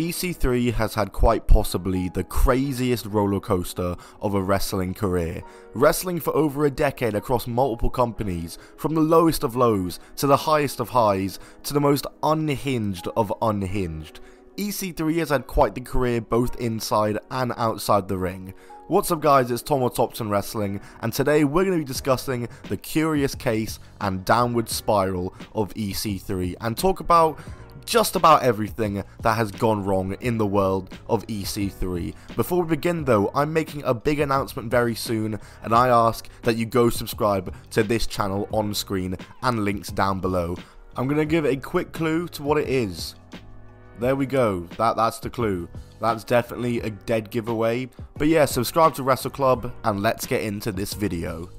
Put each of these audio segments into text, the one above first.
EC3 has had quite possibly the craziest roller coaster of a wrestling career, wrestling for over a decade across multiple companies, from the lowest of lows to the highest of highs to the most unhinged of unhinged. EC3 has had quite the career both inside and outside the ring. What's up guys, it's Tom of Top 10 Wrestling, and today we're going to be discussing the curious case and downward spiral of EC3, and talk about just about everything that has gone wrong in the world of EC3. Before we begin though, I'm making a big announcement very soon and I ask that you go subscribe to this channel on screen and links down below. I'm going to give a quick clue to what it is. There we go, that, that's the clue. That's definitely a dead giveaway. But yeah, subscribe to Wrestle Club and let's get into this video.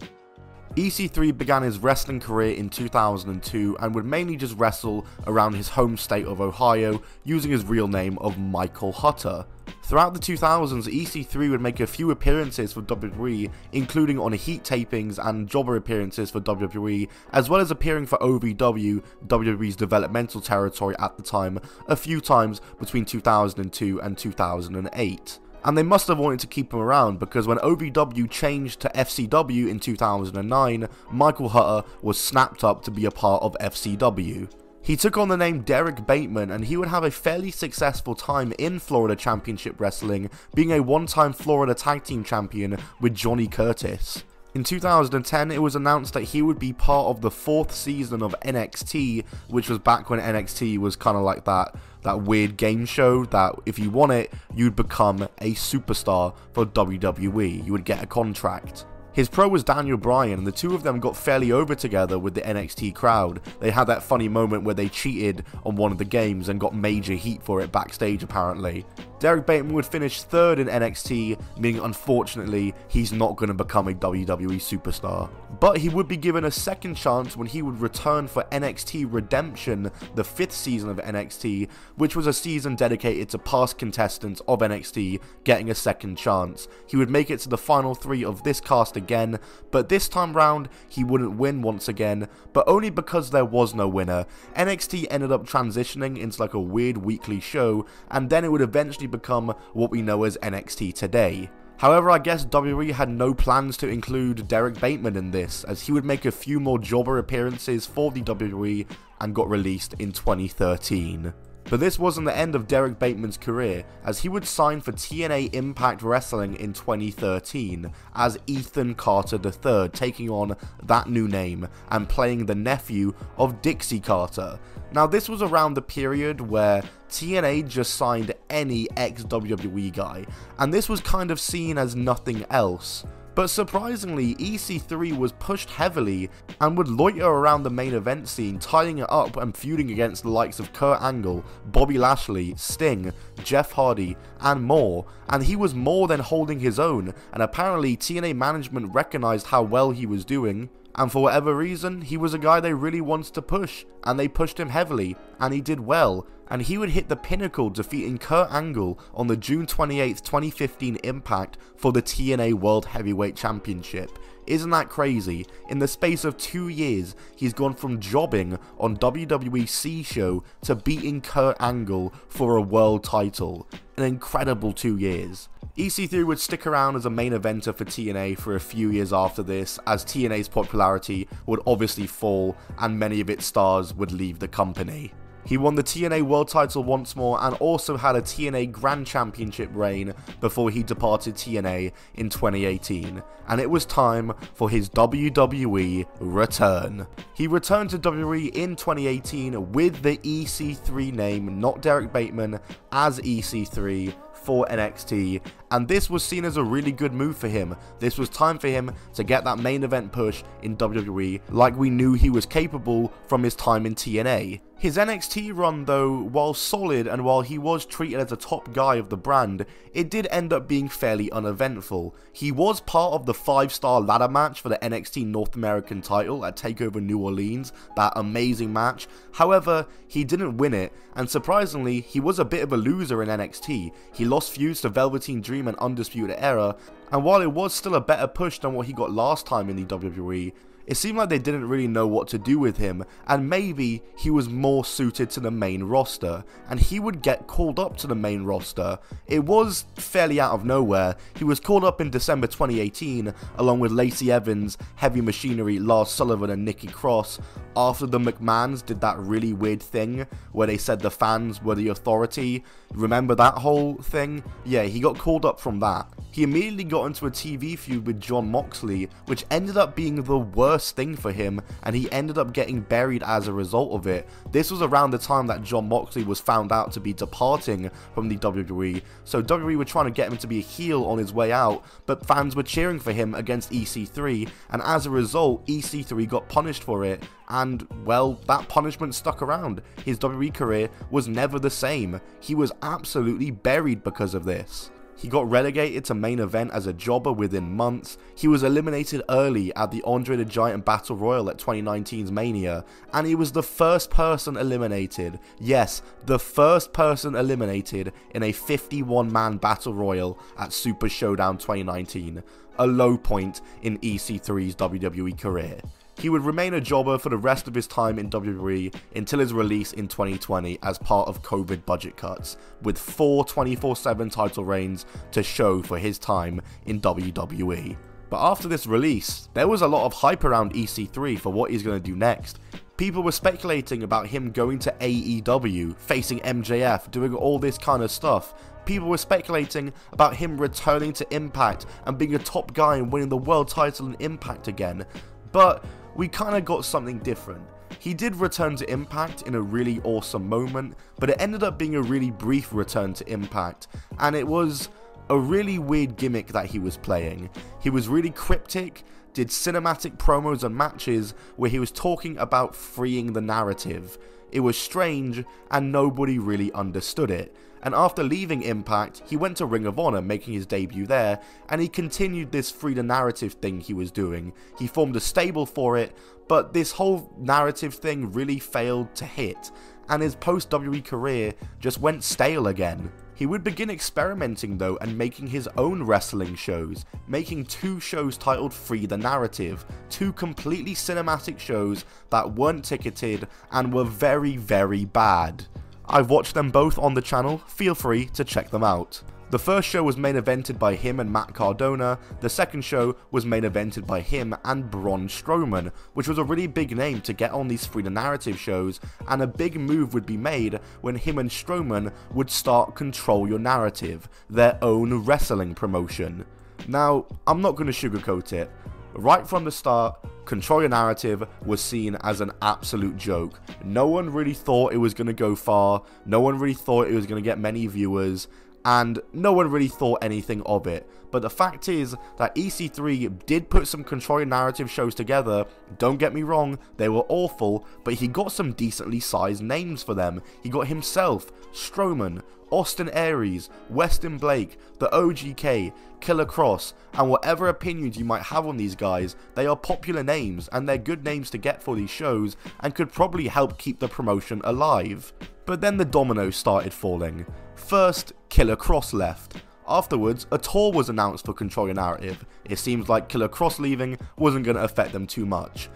EC3 began his wrestling career in 2002 and would mainly just wrestle around his home state of Ohio using his real name of Michael Hutter. Throughout the 2000s, EC3 would make a few appearances for WWE, including on Heat tapings and jobber appearances for WWE, as well as appearing for OVW, WWE's developmental territory at the time, a few times between 2002 and 2008 and they must have wanted to keep him around because when OVW changed to FCW in 2009, Michael Hutter was snapped up to be a part of FCW. He took on the name Derek Bateman and he would have a fairly successful time in Florida Championship Wrestling, being a one-time Florida Tag Team Champion with Johnny Curtis. In 2010, it was announced that he would be part of the fourth season of NXT, which was back when NXT was kind of like that that weird game show that if you won it, you'd become a superstar for WWE. You would get a contract. His pro was Daniel Bryan, and the two of them got fairly over together with the NXT crowd. They had that funny moment where they cheated on one of the games and got major heat for it backstage, apparently. Derek Bateman would finish third in NXT, meaning unfortunately he's not going to become a WWE superstar. But he would be given a second chance when he would return for NXT Redemption, the fifth season of NXT, which was a season dedicated to past contestants of NXT getting a second chance. He would make it to the final three of this cast again, but this time round he wouldn't win once again, but only because there was no winner. NXT ended up transitioning into like a weird weekly show, and then it would eventually become what we know as NXT today. However, I guess WWE had no plans to include Derek Bateman in this, as he would make a few more jobber appearances for the WWE and got released in 2013. But this wasn't the end of Derek Bateman's career, as he would sign for TNA Impact Wrestling in 2013 as Ethan Carter III, taking on that new name and playing the nephew of Dixie Carter. Now, this was around the period where TNA just signed any ex WWE guy, and this was kind of seen as nothing else. But surprisingly, EC3 was pushed heavily and would loiter around the main event scene, tying it up and feuding against the likes of Kurt Angle, Bobby Lashley, Sting, Jeff Hardy, and more, and he was more than holding his own, and apparently TNA management recognized how well he was doing, and for whatever reason, he was a guy they really wanted to push, and they pushed him heavily, and he did well, and he would hit the pinnacle defeating Kurt Angle on the June 28, 2015 Impact for the TNA World Heavyweight Championship. Isn't that crazy? In the space of two years, he's gone from jobbing on WWE C Show to beating Kurt Angle for a world title. An incredible two years. EC3 would stick around as a main eventer for TNA for a few years after this, as TNA's popularity would obviously fall and many of its stars would leave the company. He won the TNA World title once more and also had a TNA Grand Championship reign before he departed TNA in 2018, and it was time for his WWE return. He returned to WWE in 2018 with the EC3 name, not Derek Bateman, as EC3, for NXT, and this was seen as a really good move for him. This was time for him to get that main event push in WWE like we knew he was capable from his time in TNA. His NXT run though, while solid and while he was treated as a top guy of the brand, it did end up being fairly uneventful. He was part of the 5 star ladder match for the NXT North American title at TakeOver New Orleans, that amazing match, however, he didn't win it, and surprisingly, he was a bit of a loser in NXT. He lost feuds to Velveteen Dream and Undisputed Era, and while it was still a better push than what he got last time in the WWE, It seemed like they didn't really know what to do with him, and maybe he was more suited to the main roster, and he would get called up to the main roster. It was fairly out of nowhere. He was called up in December 2018, along with Lacey Evans, Heavy Machinery, Lars Sullivan, and Nikki Cross, after the McMahons did that really weird thing where they said the fans were the authority. Remember that whole thing? Yeah, he got called up from that. He immediately got into a TV feud with Jon Moxley, which ended up being the worst thing for him, and he ended up getting buried as a result of it. This was around the time that Jon Moxley was found out to be departing from the WWE, so WWE were trying to get him to be a heel on his way out, but fans were cheering for him against EC3, and as a result, EC3 got punished for it, and well, that punishment stuck around. His WWE career was never the same. He was absolutely buried because of this. He got relegated to main event as a jobber within months. He was eliminated early at the Andre the Giant Battle Royal at 2019's Mania, and he was the first person eliminated. Yes, the first person eliminated in a 51 man Battle Royal at Super Showdown 2019, a low point in EC3's WWE career. He would remain a jobber for the rest of his time in WWE until his release in 2020 as part of COVID budget cuts, with four 24 7 title reigns to show for his time in WWE. But after this release, there was a lot of hype around EC3 for what he's going to do next. People were speculating about him going to AEW, facing MJF, doing all this kind of stuff. People were speculating about him returning to Impact and being a top guy and winning the world title in Impact again. But we kind of got something different. He did return to Impact in a really awesome moment, but it ended up being a really brief return to Impact, and it was a really weird gimmick that he was playing. He was really cryptic, did cinematic promos and matches where he was talking about freeing the narrative. It was strange, and nobody really understood it and after leaving Impact, he went to Ring of Honor, making his debut there, and he continued this free the narrative thing he was doing. He formed a stable for it, but this whole narrative thing really failed to hit, and his post WWE career just went stale again. He would begin experimenting though and making his own wrestling shows, making two shows titled Free the Narrative, two completely cinematic shows that weren't ticketed and were very very bad. I've watched them both on the channel, feel free to check them out. The first show was main evented by him and Matt Cardona, the second show was main evented by him and Braun Strowman, which was a really big name to get on these free narrative shows, and a big move would be made when him and Strowman would start Control Your Narrative, their own wrestling promotion. Now, I'm not going to sugarcoat it. Right from the start, Control Your Narrative was seen as an absolute joke. No one really thought it was going to go far, no one really thought it was going to get many viewers, and no one really thought anything of it. But the fact is that EC3 did put some Control Your Narrative shows together. Don't get me wrong, they were awful, but he got some decently sized names for them. He got himself, Strowman, Austin Aries, Westin Blake, the OGK, Killer Kross, and whatever opinions you might have on these guys, they are popular names and they're good names to get for these shows and could probably help keep the promotion alive. But then the dominoes started falling. First, Killer Kross left. Afterwards, a tour was announced for Control Your Narrative. It seems like Killer Kross leaving wasn't going to affect them too much.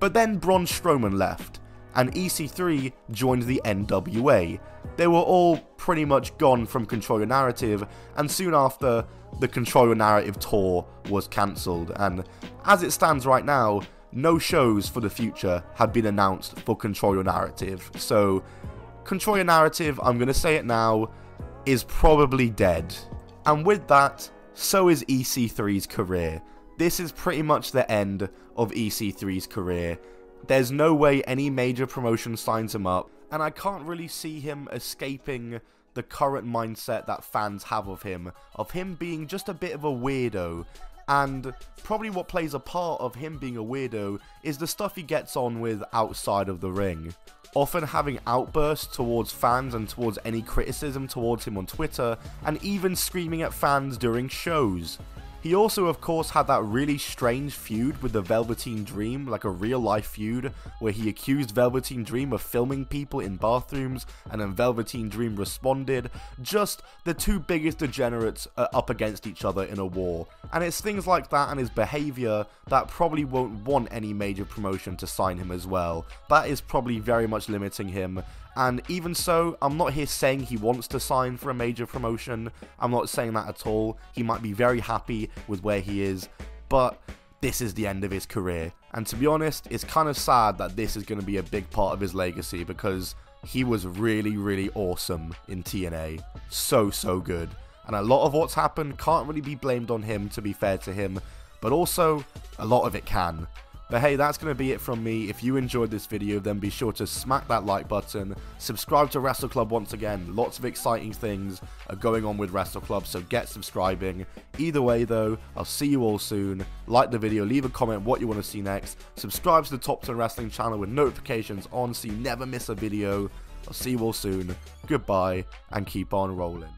But then Braun Strowman left and EC3 joined the NWA. They were all pretty much gone from Control Your Narrative, and soon after, the Control Your Narrative tour was cancelled. And as it stands right now, no shows for the future have been announced for Control Your Narrative. So, Control Your Narrative, I'm going to say it now, is probably dead. And with that, so is EC3's career. This is pretty much the end of EC3's career. There's no way any major promotion signs him up, and I can't really see him escaping the current mindset that fans have of him, of him being just a bit of a weirdo. And probably what plays a part of him being a weirdo is the stuff he gets on with outside of the ring. Often having outbursts towards fans and towards any criticism towards him on Twitter, and even screaming at fans during shows. He also, of course, had that really strange feud with the Velveteen Dream, like a real life feud, where he accused Velveteen Dream of filming people in bathrooms, and then Velveteen Dream responded. Just the two biggest degenerates are up against each other in a war. And it's things like that and his behaviour that probably won't want any major promotion to sign him as well. That is probably very much limiting him, and even so, I'm not here saying he wants to sign for a major promotion. I'm not saying that at all. He might be very happy with where he is, but this is the end of his career. And to be honest, it's kind of sad that this is going to be a big part of his legacy because he was really, really awesome in TNA. So, so good. And a lot of what's happened can't really be blamed on him, to be fair to him, but also a lot of it can. But hey, that's going to be it from me. If you enjoyed this video, then be sure to smack that like button. Subscribe to Wrestle Club once again. Lots of exciting things are going on with Wrestle Club, so get subscribing. Either way, though, I'll see you all soon. Like the video, leave a comment what you want to see next. Subscribe to the Top 10 Wrestling channel with notifications on so you never miss a video. I'll see you all soon. Goodbye, and keep on rolling.